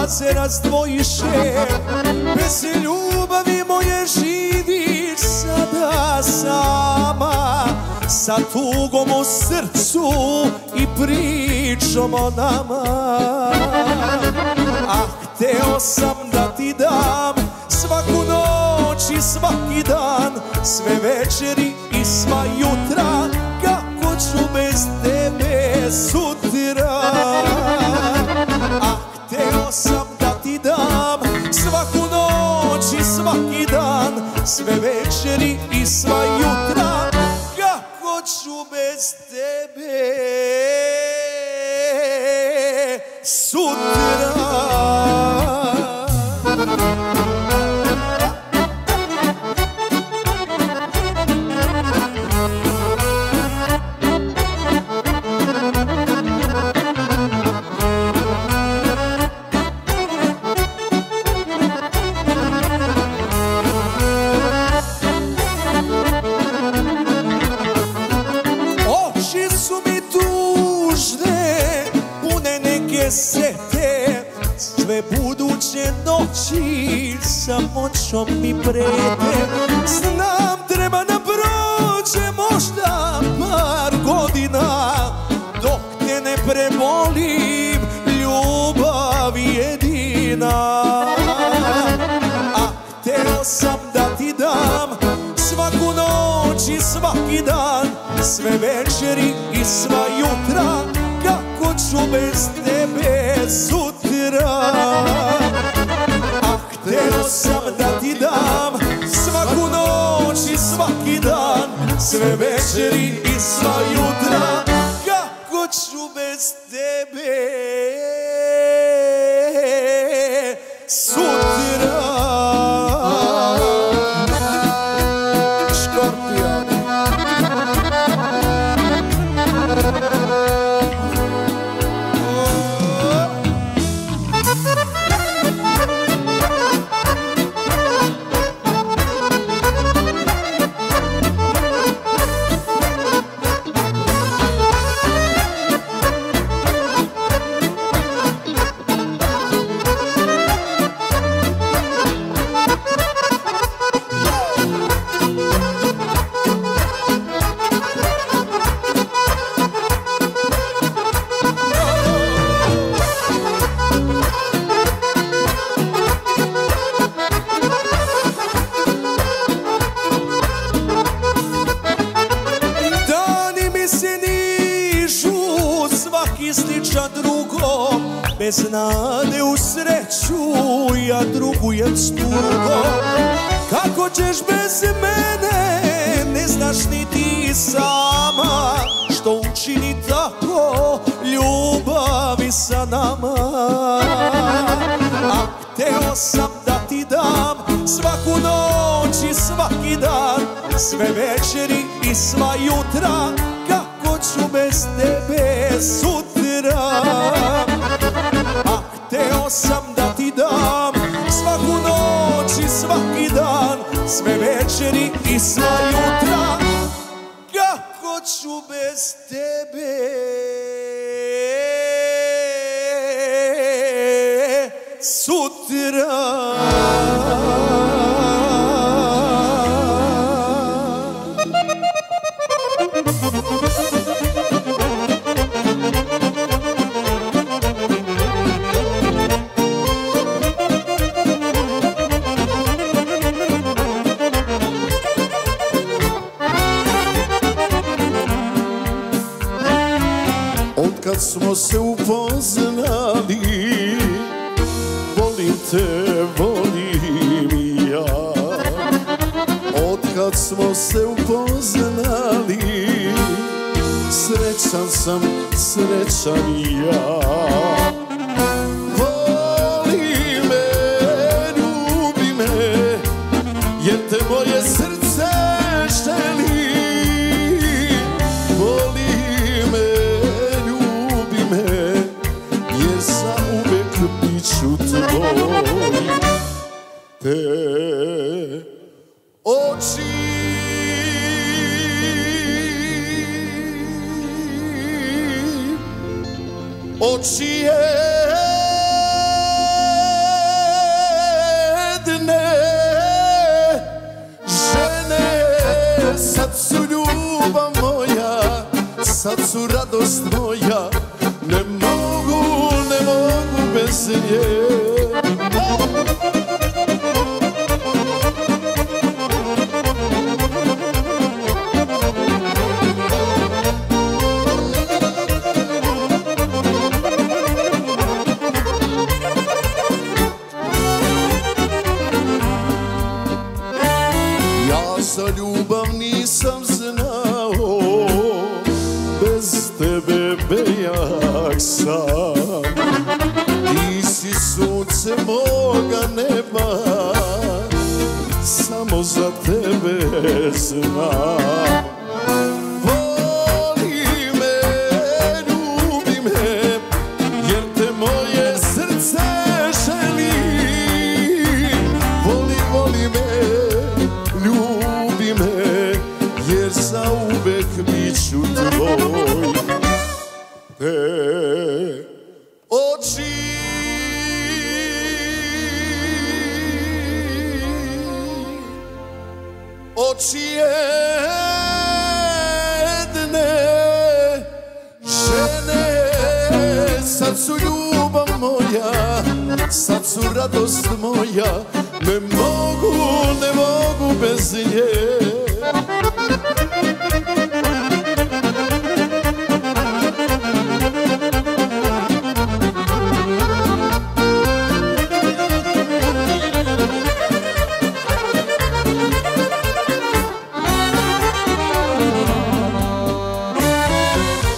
naše staze razdvojiše Bez ljubavi moje živiš sada sama. Sa tugom u srcu i pričom o nama. Ah, hteo sam da ti dam svaku noć i svaki dan Sve večeri i sva jutra. Kako ću bez tebe sutra Svaku noć i svaki dan Sve večeri i sva samoćom mi prete. Znam treba da prođe možda par godina Dok te ne premolim, ljubav jedina. A hteo sam da ti dam svaku noć i svaki dan Sve večeri i sva jutra Kako ću bez tebe sutra. A hteo sam Sve večeri i sva jutra Kako ću bez tebe? Sutra. Škorpion drugom Bez nade u sreću, ja drugujem stugo Kako ćeš bez mene, ne znaš ni ti sama Što učini tako ljubavi sa nama. A hteo sam da ti dam svaku noć i svaki dan Sve večeri i sva jutra. Kako ću bez tebe sutra A hteo sam da ti dam. Svaku noć i svaki dan Sve večeri i sva jutra. Kako ću bez tebe? Sutra te, volim ja. Od kad smo se upoznali Srećan sam, srećan ja. Voli ljubi te moje srce želi Voli me, ću te oči. Oči jedne moja, sad su radost moja. Znam Voli oči jedne žene Sad su ljubav moja, sad su radost moja. Ne mogu, ne mogu bez nje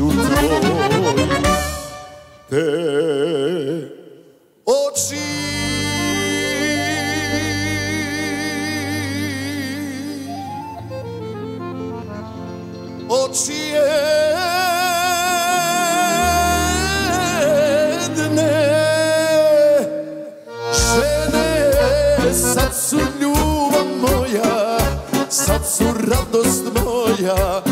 tvoj te oči oči jedne sad su ljubav moja sad su radost moja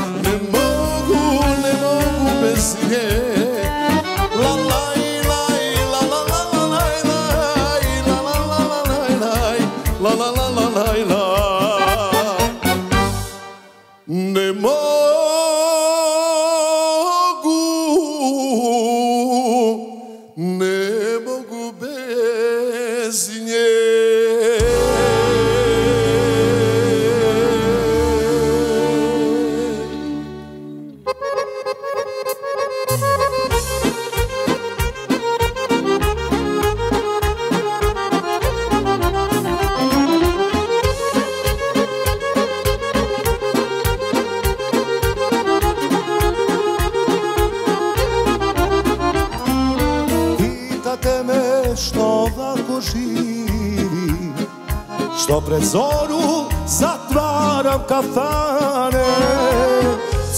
Što pred zoru zatvaram kafane.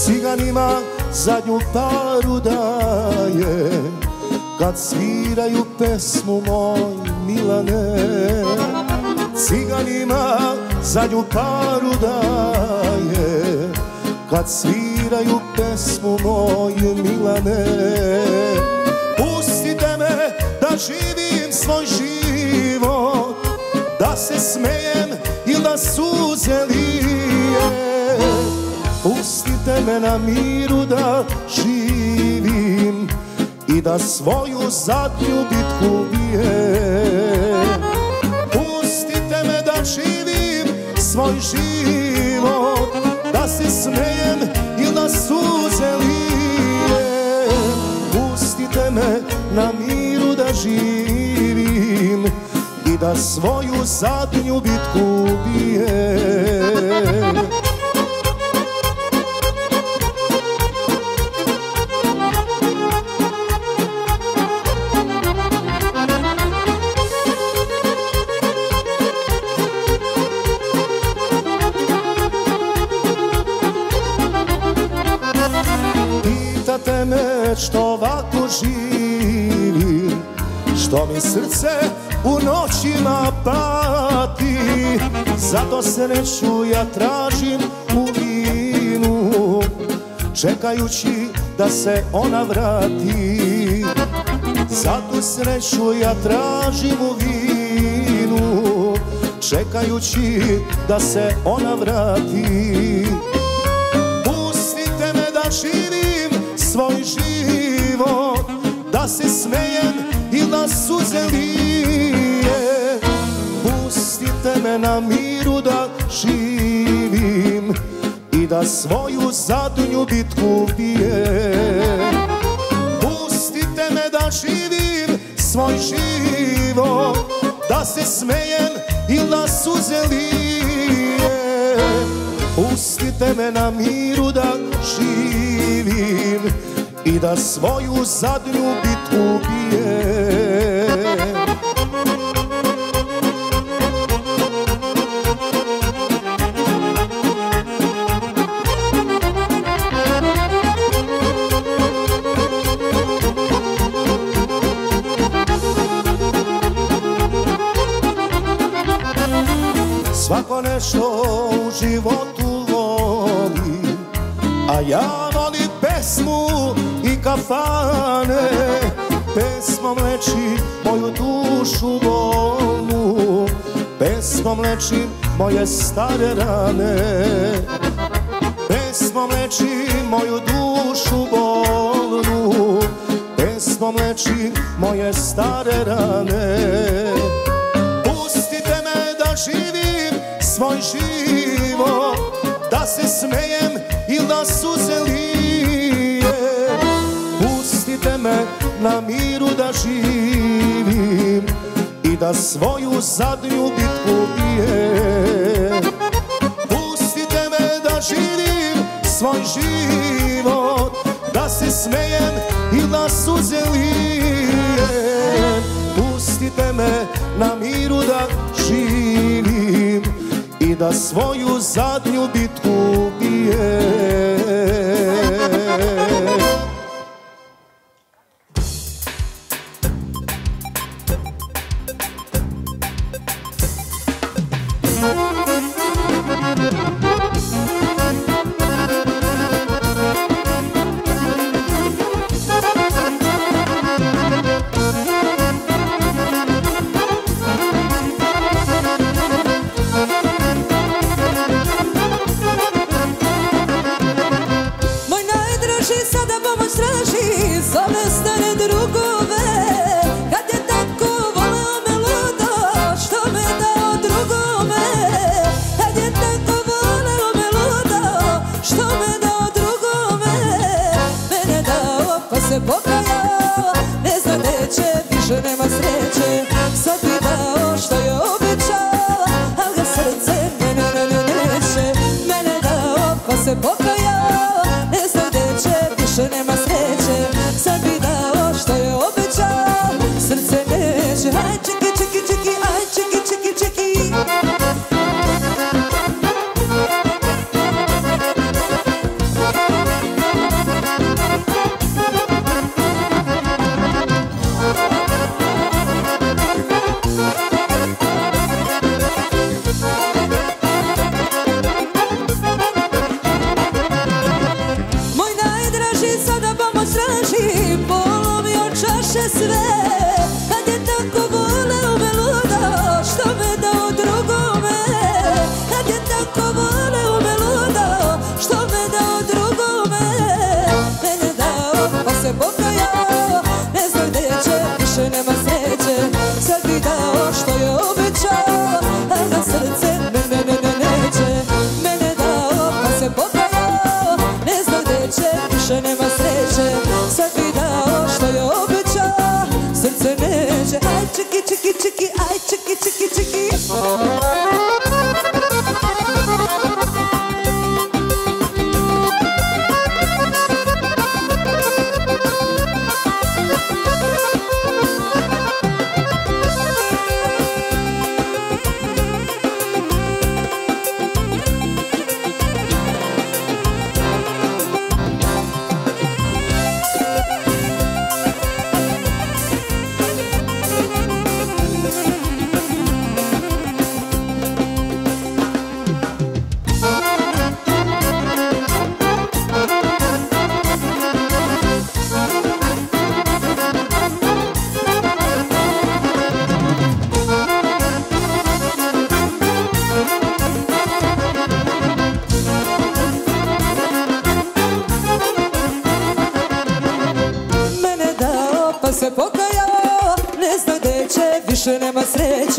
Ciganima zadnju paru daje Kad sviraju pesmu moj Milane. Ciganima zadnju paru daje Kad sviraju pesmu moj Milane. Pustite me da živim svoj život da se smejem ili da suze lije. Pustite me na miru da živim I da svoju zadnju bitku bijem Pustite me da živim svoj život Da se smejem ili da suze lije. Pustite me na miru da živim da svoju zadnju bitku bije Pitate me što ovako živi Što mi srce u noćima pati. Zato sreću ja tražim u vinu Čekajući da se ona vrati. Zato sreću ja tražim u vinu Čekajući da se ona vrati. Pustite me da živim svoj život Da se smejem i da suze Na miru da živim I da svoju zadnju bitku bijem Pustite me da živim svoj život Da se smejem ili da suze lije Pustite me na miru da živim I da svoju zadnju bitku bijem Svako nešto u životu voli A ja volim pesmu i kafane. Pesmom leči moju dušu bolnu Pesmom leči moje stare rane. Pesmom leči moju dušu bolnu Pesmom leči moje stare rane svoj život Da se smejem ili da suze lije. Pustite me na miru da živim I da svoju zadnju bitku bijem Pustite me da živim svoj život Da se smejem ili da suze lijem Pustite me na miru da živim I da svoju zadnju bitku će, sıraya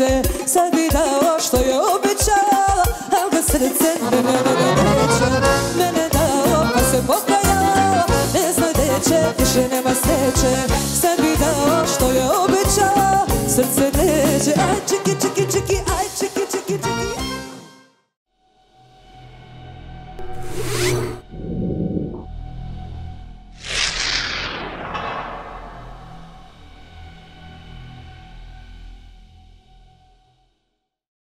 sreće Sad bi dao što je obećao Al ga srce ne, ne, ne, neće. Mene dao pa se pokajao Ne zna gdje će, više nema sreće